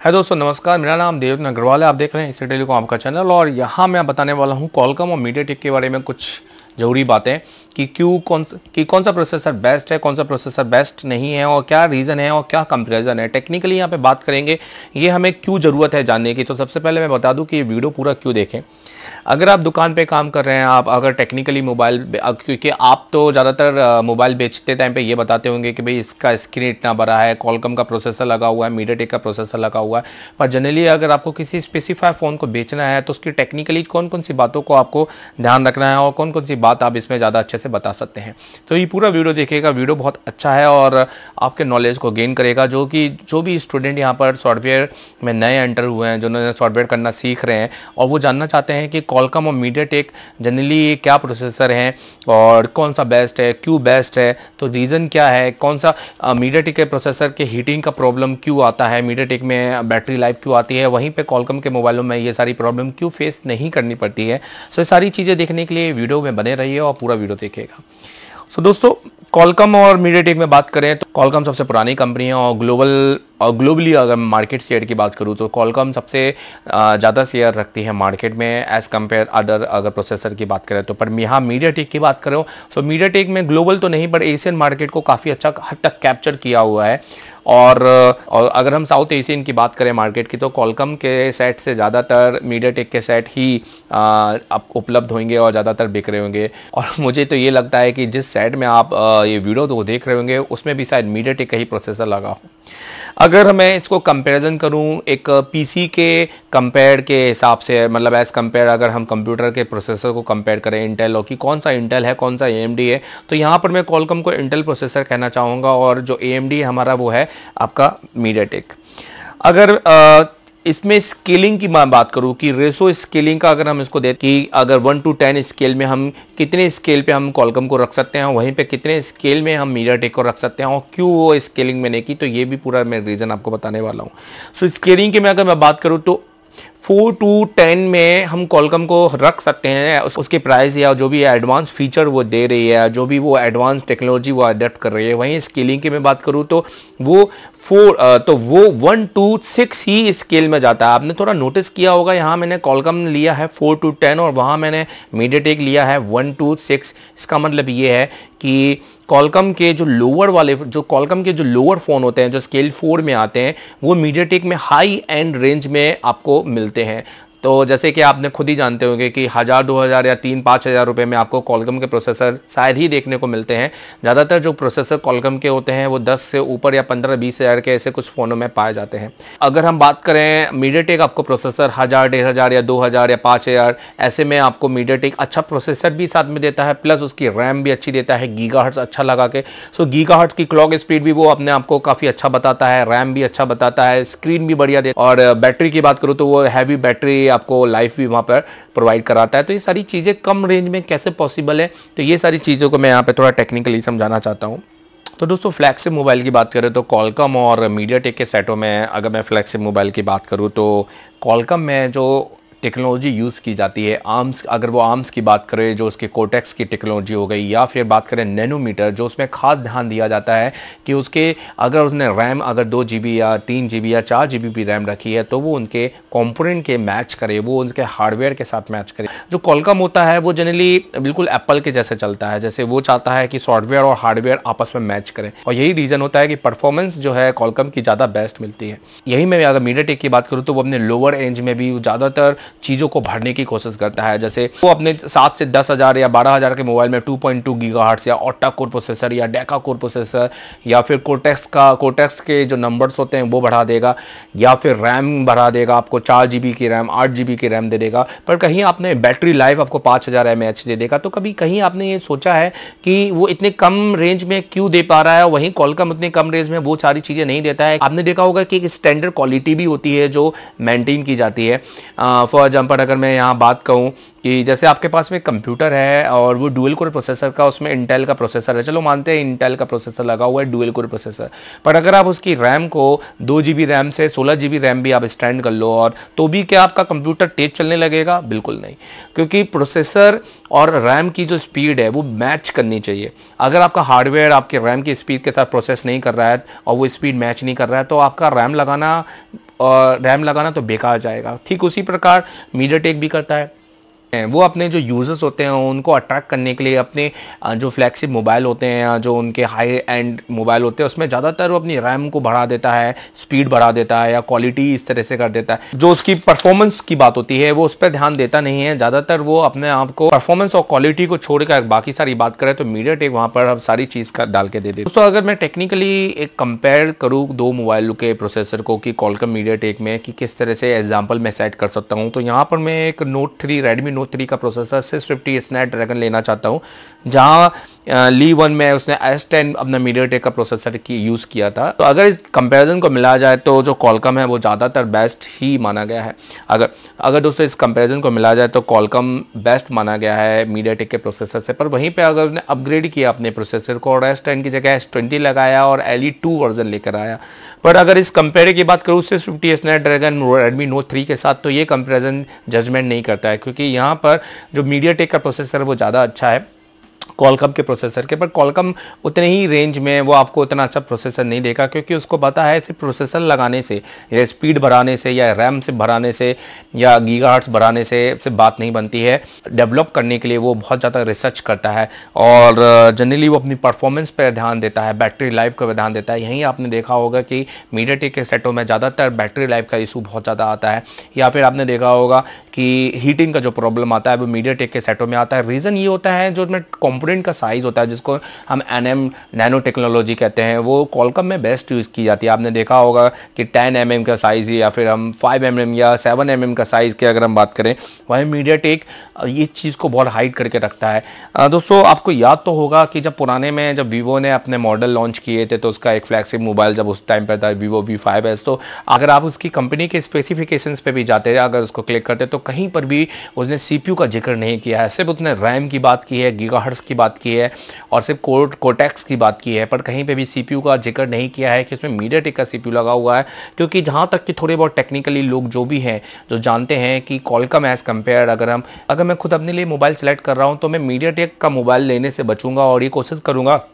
है दोस्तों, नमस्कार। मेरा नाम देव अग्रवाल है। आप देख रहे हैं इसी टेलीकॉम आपका चैनल और यहाँ मैं बताने वाला हूँ कॉलकम और मीडिया टेक के बारे में कुछ ज़रूरी बातें कि क्यों कौन कि कौन सा प्रोसेसर बेस्ट है, कौन सा प्रोसेसर बेस्ट नहीं है और क्या रीज़न है और क्या कंपेरिजन है। टेक्निकली यहाँ पे बात करेंगे, ये हमें क्यों ज़रूरत है जानने की। तो सबसे पहले मैं बता दूँ कि ये वीडियो पूरा क्यों देखें। अगर आप दुकान पे काम कर रहे हैं, आप अगर टेक्निकली मोबाइल क्योंकि आप तो ज़्यादातर मोबाइल बेचते टाइम पे ये बताते होंगे कि भाई इसका स्क्रीन इतना बड़ा है कॉलकम का प्रोसेसर लगा हुआ है मीडियाटेक का प्रोसेसर लगा हुआ है। पर जनरली अगर आपको किसी स्पेसिफाई फ़ोन को बेचना है तो उसकी टेक्निकली कौन कौन सी बातों को आपको ध्यान रखना है और कौन कौन सी बात आप इसमें ज़्यादा अच्छे से बता सकते हैं। तो ये पूरा वीडियो देखिएगा, वीडियो बहुत अच्छा है और आपके नॉलेज को गेन करेगा, जो कि, जो भी स्टूडेंट यहाँ पर सॉफ्टवेयर में नए एंटर हुए हैं जिन्होंने सॉफ्टवेयर करना सीख रहे हैं और वो जानना चाहते हैं कि कॉलकम और मीडिया टेक जनरली क्या प्रोसेसर हैं और कौन सा बेस्ट है, क्यों बेस्ट है तो रीज़न क्या है, कौन सा मीडिया टेक के प्रोसेसर के हीटिंग का प्रॉब्लम क्यों आता है मीडिया टेक में बैटरी लाइफ क्यों आती है, वहीं पर कॉलकम के मोबाइलों में ये सारी प्रॉब्लम क्यों फेस नहीं करनी पड़ती है। सो ये सारी चीज़ें देखने के लिए वीडियो में बने रहिए और पूरा वीडियो देखेगा सो दोस्तों कॉलकम और मीडियाटेक में बात करें तो कॉलकम सबसे पुरानी कंपनी है और ग्लोबल और ग्लोबली अगर मार्केट शेयर की बात करूँ तो कॉलकम सबसे ज़्यादा शेयर रखती है मार्केट में एज़ कंपेयर अदर अगर प्रोसेसर की बात करें तो। पर यहाँ मीडिया टेक की बात करो सो मीडिया टेक में ग्लोबल तो नहीं पर एशियन मार्केट को काफ़ी अच्छा हद तक कैप्चर किया हुआ है। और, अगर हम साउथ एशियन की बात करें मार्केट की तो कॉलकम के सेट से ज़्यादातर मीडिया टेक के सेट ही उपलब्ध होंगे और ज़्यादातर बिक रहे होंगे। और मुझे तो ये लगता है कि जिस सेट में आप ये वीडियो तो देख रहे होंगे उसमें भी शायद मीडिया टेक का ही प्रोसेसर लगा हो। अगर मैं इसको कंपैरिजन करूँ एक पीसी के कंपेयर के हिसाब से मतलब एज़ कंपेयर अगर हम कंप्यूटर के प्रोसेसर को कंपेयर करें इंटेल और कि कौन सा इंटेल है कौन सा ए है तो यहाँ पर मैं कॉलकम को इंटेल प्रोसेसर कहना चाहूँगा और जो ए हमारा वो है आपका मीडिया अगर आ, इसमें स्केलिंग की मैं बात करूँ कि रेसो स्केलिंग का अगर हम इसको दें कि अगर वन टू टेन स्केल में हम कितने स्केल पे हम कॉलकम को रख सकते हैं वहीं पे कितने स्केल में हम मीडिया टेक को रख सकते हैं और क्यों वो स्केलिंग मैंने की तो ये भी पूरा मैं रीज़न आपको बताने वाला हूँ। सो so, स्केलिंग की मैं अगर मैं बात करूँ तो फोर टू टेन में हम कॉलकम को रख सकते हैं उस, उसके प्राइस या जो भी एडवांस फीचर वो दे रही है जो भी वो एडवांस टेक्नोलॉजी वो अडेप्ट कर रही है वहीं स्केलिंग की मैं बात करूँ तो वो फोर तो वो वन, टू, सिक्स ही स्केल में जाता है। आपने थोड़ा नोटिस किया होगा, यहाँ मैंने कॉलकम लिया है फोर टू टेन और वहाँ मैंने मीडियाटेक लिया है वन, टू, सिक्स। इसका मतलब ये है कि कॉलकम के जो लोअर वाले, जो कॉलकम के जो लोअर फ़ोन होते हैं, जो स्केल फोर में आते हैं, वो मीडियाटेक में हाई एंड रेंज में आपको मिलते हैं। तो जैसे कि आपने खुद ही जानते होंगे कि हज़ार, दो हज़ार या तीन, पाँच हज़ार रुपये में आपको कॉलकम के प्रोसेसर शायद ही देखने को मिलते हैं। ज़्यादातर जो प्रोसेसर कॉलकम के होते हैं, वो दस से ऊपर या पंद्रह, बीस हज़ार के ऐसे कुछ फ़ोनों में पाए जाते हैं। अगर हम बात करें मीडियाटेक आपको प्रोसेसर हज़ार, डेढ़ हज़ार या दो हज़ार या पाँच हज़ार, ऐसे में आपको मीडियाटेक अच्छा प्रोसेसर भी साथ में देता है प्लस उसकी रैम भी अच्छी देता है गीगा अच्छा लगा के। सो गीगा की क्लॉक स्पीड भी वो अपने आपको काफ़ी अच्छा बताता है रैम भी अच्छा बताता है स्क्रीन भी बढ़िया देता और बैटरी की बात करूँ तो वो हैवी बैटरी आपको लाइफ भी वहाँ पर प्रोवाइड कराता है। तो ये सारी चीज़ें कम रेंज में कैसे पॉसिबल है? तो ये सारी चीज़ों को मैं यहाँ पर थोड़ा टेक्निकली समझाना चाहता हूँ। तो दोस्तों फ्लैक्सिप मोबाइल की बात करें तो कॉलकम और मीडिया टेक के सेटों में अगर मैं फ्लैक्सिप मोबाइल की बात करूँ तो कॉलकम में जो टेक्नोलॉजी यूज़ की जाती है। आर्म्स, अगर वो आर्म्स की बात करें, जो उसके कोटेक्स की टेक्नोलॉजी हो गई, या फिर बात करें नैनोमीटर, जो उसमें खास ध्यान दिया जाता है कि उसके अगर उसने रैम, अगर दो जीबी या तीन जीबी या चार जीबी भी रैम रखी है तो वो उनके कॉम्पोनेंट के मैच करे, वो उनके हार्डवेयर के साथ मैच करे। जो कॉलकम होता है, वो जनरली बिल्कुल एप्पल के जैसे चलता है, जैसे वो चाहता है कि सॉफ्टवेयर और हार्डवेयर आपस में मैच करें। और यही रीज़न होता है कि परफॉर्मेंस जो है कॉलकम की ज़्यादा बेस्ट मिलती है। यही मैं अगर मीडिया की बात करूँ तो वो अपने लोअर रेंज में भी ज़्यादातर चीज़ों को भरने की कोशिश करता है। जैसे वो अपने सात से दस हज़ार या बारह हज़ार के मोबाइल में टू पॉइंट टू या ऑटा कोर प्रोसेसर या डेका कोर प्रोसेसर या फिर कोटेक्स का कोटेक्स के जो नंबर्स होते हैं वो बढ़ा देगा या फिर रैम बढ़ा देगा, आपको चार जी की रैम आठ जी की रैम दे देगा। पर कहीं आपने बैटरी लाइफ आपको पाँच हज़ार एम दे देगा। तो कभी कहीं आपने ये सोचा है कि वो इतने कम रेंज में क्यों दे पा रहा है वहीं कॉलकम उतनी कम रेंज में वो सारी चीज़ें नहीं देता है? आपने देखा होगा कि एक स्टैंडर्ड क्वालिटी भी होती है जो मेंटेन की जाती है। फॉर एग्ज़ाम्पल, अगर मैं यहाँ बात कहूँ कि जैसे आपके पास में कंप्यूटर है और वो डुअल कोर प्रोसेसर का, उसमें इंटेल का प्रोसेसर है। चलो मानते हैं इंटेल का प्रोसेसर लगा हुआ है, डुअल कोर प्रोसेसर। पर अगर आप उसकी रैम को दो जी रैम से सोलह जी रैम भी आप स्टैंड कर लो और तो भी क्या आपका कंप्यूटर तेज चलने लगेगा? बिल्कुल नहीं। क्योंकि प्रोसेसर और रैम की जो स्पीड है, वो मैच करनी चाहिए। अगर आपका हार्डवेयर आपके रैम की स्पीड के साथ प्रोसेस नहीं कर रहा है और वो स्पीड मैच नहीं कर रहा है तो आपका रैम लगाना रैम लगाना तो बेकार जाएगा। ठीक उसी प्रकार मीडिया टेक भी करता है। वो अपने जो यूज़र्स होते हैं, उनको अट्रैक्ट करने के लिए अपने जो फ्लैगशिप मोबाइल होते हैं या जो उनके हाई एंड मोबाइल होते हैं, उसमें ज़्यादातर वो अपनी रैम को बढ़ा देता है स्पीड बढ़ा देता है या क्वालिटी इस तरह से कर देता है। जो उसकी परफॉर्मेंस की बात होती है, वो उस पर ध्यान देता नहीं है। ज़्यादातर वो अपने आप को परफॉर्मेंस और क्वालिटी को छोड़कर, बाकी सारी बात करें तो मीडिया टेक वहाँ पर अब सारी चीज़ का डाल के दे दे दोस्तों, अगर मैं टेक्निकली एक कंपेयर करूँ दो मोबाइल के प्रोसेसर को, कि कॉलकम मीडिया टेक में, कि किस तरह से एग्ज़ाम्पल मैं सेट कर सकता हूँ तो यहाँ पर मैं एक note three Redmi note three का प्रोसेसर सिक्स फिफ्टी स्नैपड्रैगन लेना चाहता हूँ। जहाँ ली वन में उसने एस टेन अपना मीडिया का प्रोसेसर की यूज़ किया था। तो अगर इस कंपैरिजन को मिला जाए तो जो कॉलकम है वो ज़्यादातर बेस्ट ही माना गया है। अगर अगर दोस्तों इस कंपैरिजन को मिला जाए तो कॉलकम बेस्ट माना गया है मीडिया के प्रोसेसर से। पर वहीं पे अगर उसने अपग्रेड किया अपने प्रोसेसर को और एस टेन की जगह एस ट्वेंटी लगाया और एल ई टू वर्जन लेकर आया पर अगर इस कंपेयर की बात करूँ six fifty Snapdragon Redmi note three के साथ तो ये कंपेरिजन जजमेंट नहीं करता है, क्योंकि यहाँ पर जो मीडिया टेक का प्रोसेसर वो ज़्यादा अच्छा है। कॉलकम के प्रोसेसर के पर कॉलकम उतने ही रेंज में वो आपको उतना अच्छा प्रोसेसर नहीं देगा, क्योंकि उसको पता है सिर्फ़ प्रोसेसर लगाने से, या स्पीड बढ़ाने से, या रैम से बढ़ाने से, या गीगा बढ़ाने से से बात नहीं बनती है। डेवलप करने के लिए वो बहुत ज़्यादा रिसर्च करता है और जनरली वो अपनी परफॉर्मेंस पर ध्यान देता है बैटरी लाइफ का ध्यान देता है। यहीं आपने देखा होगा कि मीडिया टेक के सेटों में ज़्यादातर बैटरी लाइफ का इशू बहुत ज़्यादा आता है। या फिर आपने देखा होगा कि हीटिंग का जो प्रॉब्लम आता है, वो मीडिया टेक के सेटों में आता है। रीज़न ये होता है जो मैं कॉम्पोनेंट का साइज़ होता है, जिसको हम एन एम नैनो टेक्नोलॉजी कहते हैं, वो कॉलकम में बेस्ट यूज़ की जाती है। आपने देखा होगा कि टेन एम mm का साइज़ या फिर हम फाइव एम mm या सेवन एम mm का साइज़ की अगर हम बात करें, वहीं मीडिया टेक ये चीज़ को बहुत हाइट करके रखता है। दोस्तों, आपको याद तो होगा कि जब पुराने में जब वीवो ने अपने मॉडल लॉन्च किए थे तो उसका एक फ्लैगशिप मोबाइल जब उस टाइम पर था वीवो वी फाइव एस तो अगर आप उसकी कंपनी के स्पेसिफिकेशंस पे भी जाते हैं अगर उसको क्लिक करते तो कहीं पर भी उसने सी का ज़िक्र नहीं किया है। सिर्फ़ उसने रैम की बात की है गीगा की बात की है और सिर्फ़ कोर्ट कोटेक्स की बात की है, पर कहीं पर भी सीपीयू का ज़िक्र नहीं किया है कि उसमें मीडिया टेक का सीपीयू लगा हुआ है, क्योंकि जहाँ तक कि थोड़े बहुत टेक्निकली लोग जो भी हैं, जो जानते हैं कि कॉलकम एज़ कंपेयर अगर हम, अगर मैं खुद अपने लिए मोबाइल सेलेक्ट कर रहा हूँ तो मैं मीडिया का मोबाइल लेने से बचूँगा और ये कोशिश करूँगा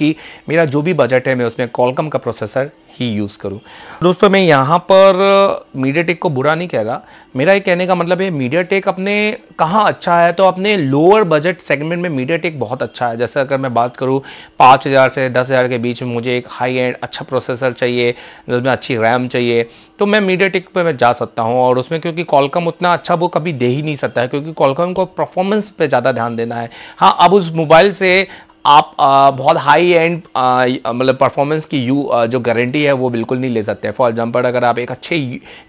कि मेरा जो भी बजट है, मैं उसमें कॉलकम का प्रोसेसर ही यूज़ करूँ। दोस्तों, मैं यहाँ पर मीडिया टेक को बुरा नहीं कह रहा। मेरा ये कहने का मतलब है मीडिया टेक अपने कहाँ अच्छा है? तो अपने लोअर बजट सेगमेंट में मीडिया टेक बहुत अच्छा है। जैसे अगर मैं बात करूँ, पाँच हज़ार से दस हज़ार के बीच में मुझे एक हाई एंड अच्छा प्रोसेसर चाहिए जिसमें अच्छी रैम चाहिए तो मैं मीडिया टेक पर मैं जा सकता हूँ। और उसमें क्योंकि कॉलकम उतना अच्छा वो कभी दे ही नहीं सकता है, क्योंकि कॉलकम को परफॉर्मेंस पे ज़्यादा ध्यान देना है। हाँ अब उस मोबाइल से आप आ, बहुत हाई एंड मतलब परफॉर्मेंस की यू आ, जो गारंटी है वो बिल्कुल नहीं ले सकते। फॉर एग्जांपल अगर आप एक अच्छे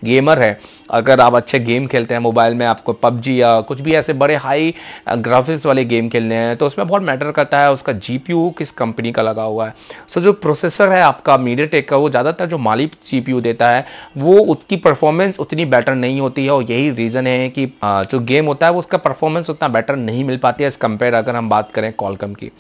गेमर हैं अगर आप अच्छे गेम खेलते हैं मोबाइल में आपको पबजी या कुछ भी ऐसे बड़े हाई ग्राफिक्स वाले गेम खेलने हैं तो उसमें बहुत मैटर करता है उसका जीपीयू किस कंपनी का लगा हुआ है। सो so, जो प्रोसेसर है आपका मीडिया टेक का वो ज़्यादातर जो माली जी देता है वो उसकी परफॉर्मेंस उतनी बेटर नहीं होती है। और यही रीज़न है कि जो गेम होता है वो उसका परफॉर्मेंस उतना बेटर नहीं मिल पाती है एज़ कंपेयर अगर हम बात करें कॉलकम की।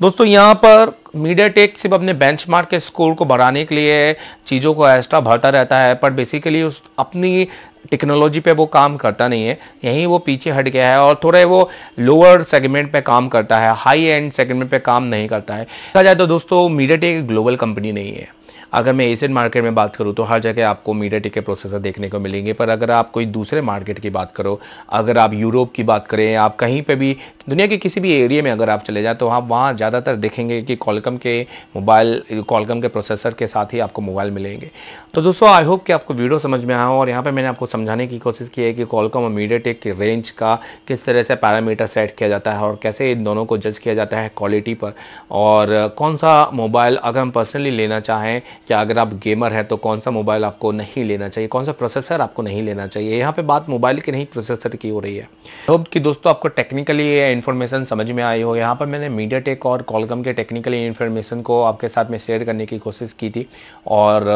दोस्तों, यहाँ पर मीडिया टेक सिर्फ़ अपने बेंचमार्क के स्कोर को बढ़ाने के लिए चीज़ों को एक्स्ट्रा भरता रहता है, पर बेसिकली उस अपनी टेक्नोलॉजी पे वो काम करता नहीं है। यहीं वो पीछे हट गया है और थोड़े वो लोअर सेगमेंट पे काम करता है हाई एंड सेगमेंट पे काम नहीं करता है। कहा जाए तो दोस्तों मीडिया टेक ग्लोबल कंपनी नहीं है। अगर मैं एशियन मार्केट में बात करूँ तो हर जगह आपको मीडिया टिक के प्रोसेसर देखने को मिलेंगे। पर अगर आप कोई दूसरे मार्केट की बात करो, अगर आप यूरोप की बात करें, आप कहीं पर भी, दुनिया के किसी भी एरिया में अगर आप चले जाए तो आप वहाँ ज़्यादातर देखेंगे कि कॉलकम के मोबाइल कॉलकम के प्रोसेसर के साथ ही आपको मोबाइल मिलेंगे। तो दोस्तों आई होप कि आपको वीडियो समझ में आया और यहाँ पर मैंने आपको समझाने की कोशिश की है कि कॉलकम और मीडिया टेक की रेंज का किस तरह से पैरामीटर सेट किया जाता है, और कैसे इन दोनों को जज किया जाता है क्वालिटी पर। और कौन सा मोबाइल अगर हम पर्सनली लेना चाहें या अगर आप गेमर हैं तो कौन सा मोबाइल आपको नहीं लेना चाहिए? कौन सा प्रोसेसर आपको नहीं लेना चाहिए? यहाँ पे बात मोबाइल की नहीं प्रोसेसर की हो रही है। होप कि दोस्तों, आपको टेक्निकली ये इन्फॉर्मेशन समझ में आई हो, यहाँ पर मैंने मीडिया टेक और कॉलकम के टेक्निकली इन्फॉर्मेशन को आपके साथ में शेयर करने की कोशिश की थी। और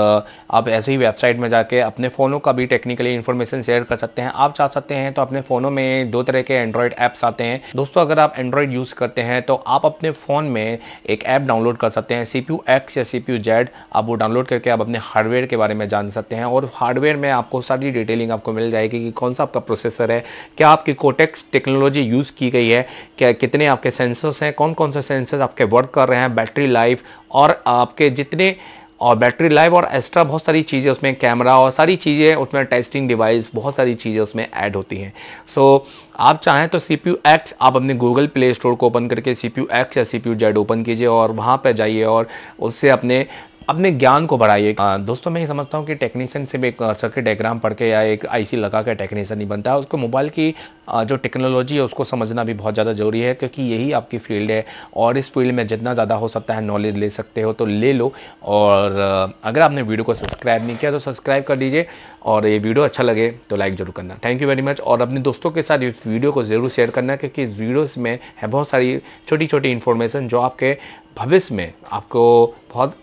आप ऐसे ही वेबसाइट में जाके अपने फ़ोनों का भी टेक्निकली इन्फॉर्मेशन शेयर कर सकते हैं। आप चाह सकते हैं तो अपने फ़ोनों में दो तरह के एंड्रॉयड ऐप्स आते हैं। दोस्तों, अगर आप एंड्रॉयड यूज़ करते हैं तो आप अपने फ़ोन में एक ऐप डाउनलोड कर सकते हैं सी पी एक्स या सी पी जेड आप वो डाउनलोड करके आप अपने हार्डवेयर के बारे में जान सकते हैं और हार्डवेयर में आपको सारी डिटेलिंग आपको मिल जाएगी कि कौन सा आपका प्रोसेसर है क्या आपकी कोटेक्स टेक्नोलॉजी यूज़ की गई है क्या कितने आपके सेंसर्स हैं कौन कौन से सेंसर्स आपके वर्क कर रहे हैं बैटरी लाइफ और आपके जितने और बैटरी लाइफ और एक्स्ट्रा बहुत सारी चीज़ें उसमें कैमरा और सारी चीज़ें उसमें टेस्टिंग डिवाइस बहुत सारी चीज़ें उसमें ऐड होती हैं। सो so, आप चाहें तो सी पी एक्स आप अपने गूगल प्ले स्टोर को ओपन करके सी पी एक्स या सी पी जेड ओपन कीजिए और वहाँ पर जाइए और उससे अपने अपने ज्ञान को बढ़ाइए। दोस्तों, मैं ये समझता हूँ कि टेक्नीशियन से भी एक सर्किट डायग्राम पढ़ के या एक आईसी लगा के टेक्नीशियन नहीं बनता है। उसको मोबाइल की जो टेक्नोलॉजी है, उसको समझना भी बहुत ज़्यादा ज़रूरी है, क्योंकि यही आपकी फ़ील्ड है। और इस फ़ील्ड में जितना ज़्यादा हो सकता है नॉलेज ले सकते हो तो ले लो। और अगर आपने वीडियो को सब्सक्राइब नहीं किया तो सब्सक्राइब कर दीजिए। और ये वीडियो अच्छा लगे तो लाइक ज़रूर करना। थैंक यू वेरी मच और अपने दोस्तों के साथ इस वीडियो को ज़रूर शेयर करना, क्योंकि इस वीडियोस में है बहुत सारी छोटी छोटी इन्फॉर्मेशन जो आपके भविष्य में आपको बहुत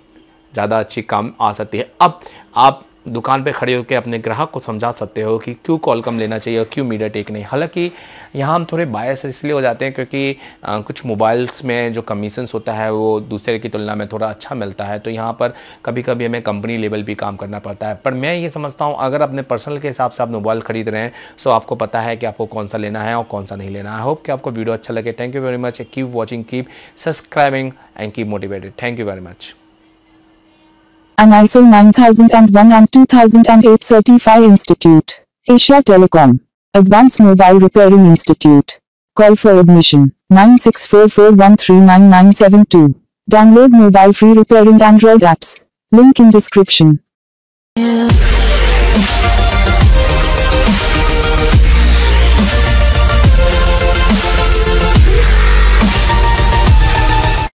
ज़्यादा अच्छी काम आ सकती है। अब आप दुकान पे खड़े होकर अपने ग्राहक को समझा सकते हो कि क्यों कॉलकम लेना चाहिए और क्यों मीडिया टेक नहीं। हालाँकि यहाँ हम थोड़े बायस इसलिए हो जाते हैं क्योंकि आ, कुछ मोबाइल्स में जो कमीशंस होता है वो दूसरे की तुलना में थोड़ा अच्छा मिलता है। तो यहाँ पर कभी कभी हमें कंपनी लेवल भी काम करना पड़ता है। पर मैं ये समझता हूँ अगर अपने पर्सनल के हिसाब से आप मोबाइल खरीद रहे हैं सो आपको पता है कि आपको कौन सा लेना है और कौन सा नहीं लेना। है होप कि आपको वीडियो अच्छा लगे। Thank you very much keep watching keep subscribing and keep motivated thank you very much an ISO 9001 and 2008 Certify Institute. Asia Telecom. Advanced Mobile Repairing Institute. Call for admission 9644139972. Download mobile free repairing Android apps. Link in description. Yeah.